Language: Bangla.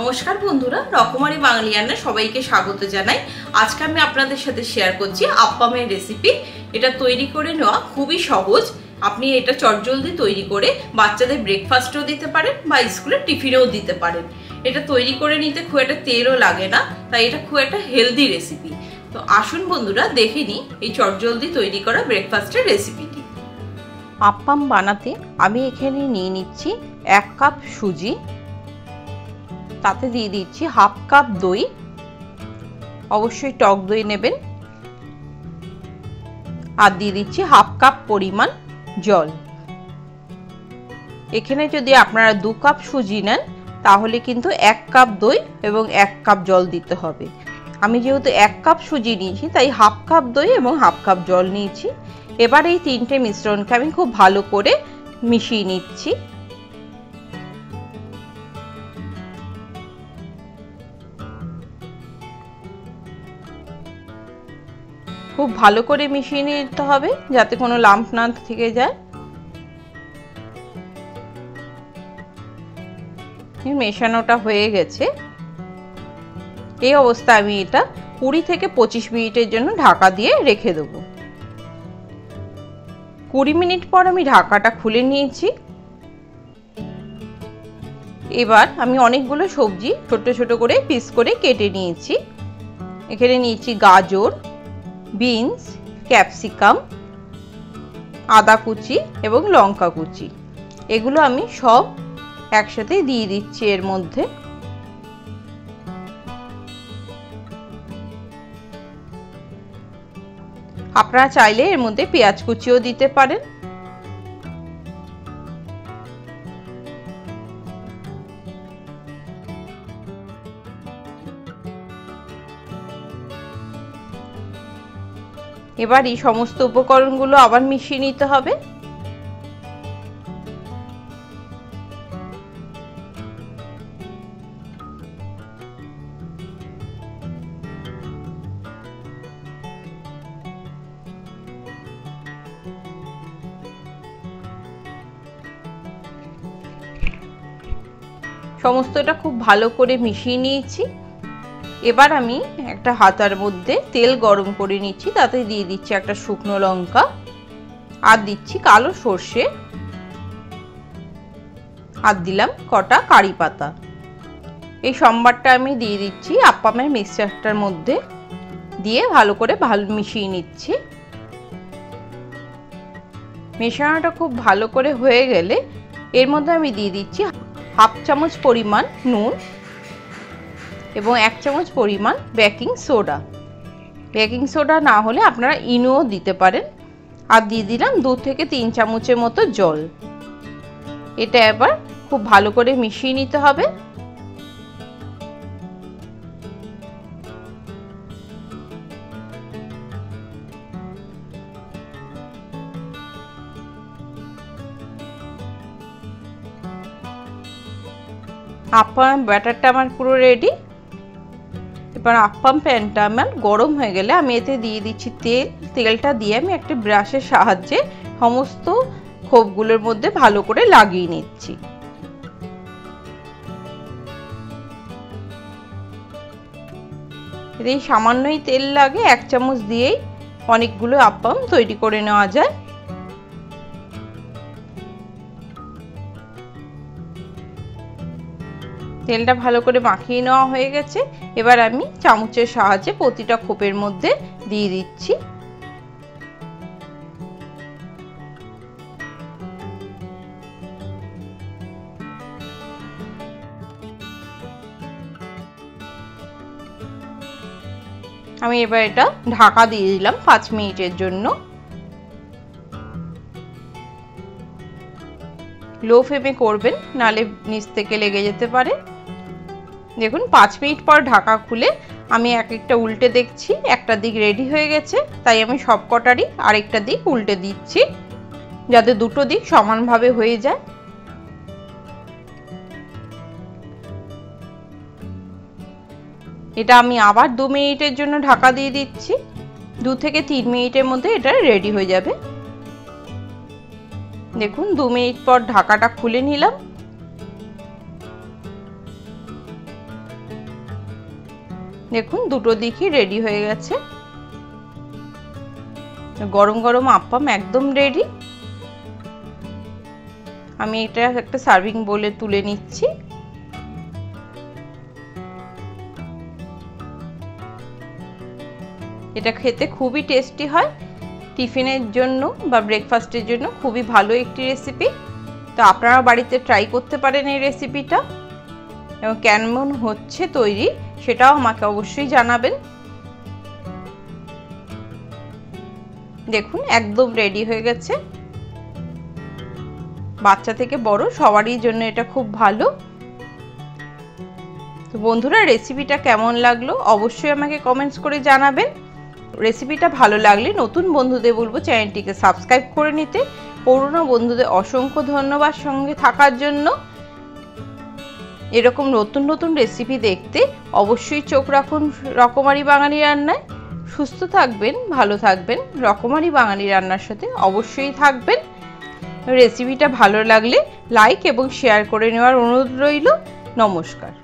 নমস্কার বন্ধুরা, রকমারি বাঙালিয়ানা সবাইকে স্বাগত জানাই। আজকে আমি আপনাদের সাথে শেয়ার করছি আপ্পামের রেসিপি এটা তৈরি করে নেওয়া খুবই সহজ। আপনি এটা চটজলদি তৈরি করে বাচ্চাদের ব্রেকফাস্টও দিতে পারেন বা স্কুলে টিফিনেও দিতে পারেন। এটা তৈরি করে নিতে খুব একটা তেলও লাগে না, তাই এটা খুব একটা হেলদি রেসিপি তো আসুন বন্ধুরা, দেখে নিই এই চটজলদি তৈরি করা ব্রেকফাস্টের রেসিপিটি আপ্পাম বানাতে আমি এখানে নিয়ে নিচ্ছি এক কাপ সুজি তাতে দিয়ে দিচ্ছি হাফ কাপ দই। অবশ্যই টক দই নেবেন। আর দিয়ে দিচ্ছি হাফ কাপ পরিমাণ জল। এখানে যদি আপনারা দু কাপ সুজি নেন, তাহলে কিন্তু এক কাপ দই এবং এক কাপ জল দিতে হবে। আমি যেহেতু এক কাপ সুজি নিয়েছি, তাই হাফ কাপ দই এবং হাফ কাপ জল নিয়েছি। এবার এই তিনটে মিশ্রণকে আমি খুব ভালো করে মিশিয়ে নিচ্ছি। খুব ভালো করে মিশিয়ে নিতে হবে, যাতে কোনো লাম্প না থেকে যায়। মেশানোটা হয়ে গেছে। এই অবস্থা আমি এটা কুড়ি থেকে পঁচিশ মিনিটের জন্য ঢাকা দিয়ে রেখে দেবো। কুড়ি মিনিট পর আমি ঢাকাটা খুলে নিয়েছি। এবার আমি অনেকগুলো সবজি ছোট ছোট করে পিস করে কেটে নিয়েছি। এখানে নিয়েছি গাজর বিনস, ক্যাপসিকাম, আদা কুচি এবং লঙ্কা কুচি। এগুলো আমি সব একসাথে দিয়ে দিচ্ছি এর মধ্যে। আপনারা চাইলে এর মধ্যে পেঁয়াজ কুচিও দিতে পারেন। এবার এই সমস্ত উপকরণগুলো আবার মিশিয়ে নিতে হবে। সমস্তটা খুব ভালো করে মিশিয়ে নিয়েছি। এবার আমি একটা হাতার মধ্যে তেল গরম করে নিচ্ছি, তাতে দিয়ে দিচ্ছি একটা শুকনো লঙ্কা আর দিচ্ছি কালো সর্ষে। আর দিলাম কটা কারি পাতা। এই সম্বারটা আমি দিয়ে দিচ্ছি আপ্পামের মিক্সচারটার মধ্যে দিয়ে ভালো করে ভালো মিশিয়ে নিচ্ছি। মেশানোটা খুব ভালো করে হয়ে গেলে এর মধ্যে আমি দিয়ে দিচ্ছি হাফ চামচ পরিমাণ নুন। এবং এক চামচ পরিমাণ বেকিং সোডা। বেকিং সোডা না হলে আপনারা ইনোও দিতে পারেন। আর দিয়ে দিলাম দু থেকে তিন চামচের মতো জল। এটা এবার খুব ভালো করে মিশিয়ে নিতে হবে। আপনার ব্যাটারটা আমার পুরো রেডি। এবার আপ্পাম প্যানটা আমার গরম হয়ে গেলে আমি এতে দিয়ে দিচ্ছি তেল। তেলটা দিয়ে আমি একটা ব্রাশের সাহায্যে সমস্ত খোপগুলোর মধ্যে ভালো করে লাগিয়ে নিচ্ছি। এই সামান্যই তেল লাগে, এক চামচ দিয়েই অনেকগুলো আপ্পাম তৈরি করে নেওয়া যায়। তেলটা ভালো করে মাখিয়ে নেওয়া হয়ে গেছে। এবার আমি চামচের সাহায্যে প্রতিটা খোপের মধ্যে দিয়ে দিচ্ছি। আমি এবার এটা ঢাকা দিয়ে দিলাম পাঁচ মিনিটের জন্য। লো ফ্লেমে করবেন, নালে নিচ থেকে লেগে যেতে পারে। দেখুন, পাঁচ মিনিট পর ঢাকা খুলে আমি এক একটা উল্টে দেখছি, একটা দিক রেডি হয়ে গেছে, তাই আমি সব কটারই আরেকটা দিক উল্টে দিচ্ছি, যাতে দুটো দিক সমানভাবে হয়ে যায়। এটা আমি আবার দু মিনিটের জন্য ঢাকা দিয়ে দিচ্ছি, দু থেকে তিন মিনিটের মধ্যে এটা রেডি হয়ে যাবে। দেখুন, দু মিনিট পর ঢাকাটা খুলে নিলাম। দেখুন, দুটো দিকই রেডি হয়ে গেছে। গরম গরম আপ্পাম একদম রেডি আমি এটা একটা সার্ভিং বলে তুলে নিচ্ছি। এটা খেতে খুবই টেস্টি হয়। টিফিনের জন্য বা ব্রেকফাস্টের জন্য খুবই ভালো একটি রেসিপি তো আপনারা বাড়িতে ট্রাই করতে পারেন এই রেসিপিটা এবং কেমন হচ্ছে তৈরি সেটাও আমাকে অবশ্যই জানাবেন। দেখুন, একদম রেডি হয়ে গেছে। বাচ্চা থেকে বড়, সবারই জন্য এটা খুব ভালো। তো বন্ধুরা রেসিপিটা কেমন লাগল অবশ্যই আমাকে কমেন্টস করে জানাবেন। রেসিপিটা ভালো লাগলে নতুন বন্ধুদের বলব চ্যানেলটিকে সাবস্ক্রাইব করে নিতে। পুরনো বন্ধুদের অসংখ্য ধন্যবাদ সঙ্গে থাকার জন্য। এরকম নতুন নতুন রেসিপি দেখতে অবশ্যই চোখ রাখুন রকমারি বাঙালি রান্নায়। সুস্থ থাকবেন, ভালো থাকবেন, রকমারি বাঙালি রান্নার সাথে অবশ্যই থাকবেন। রেসিপিটা ভালো লাগলে লাইক এবং শেয়ার করে নেওয়ার অনুরোধ রইল। নমস্কার।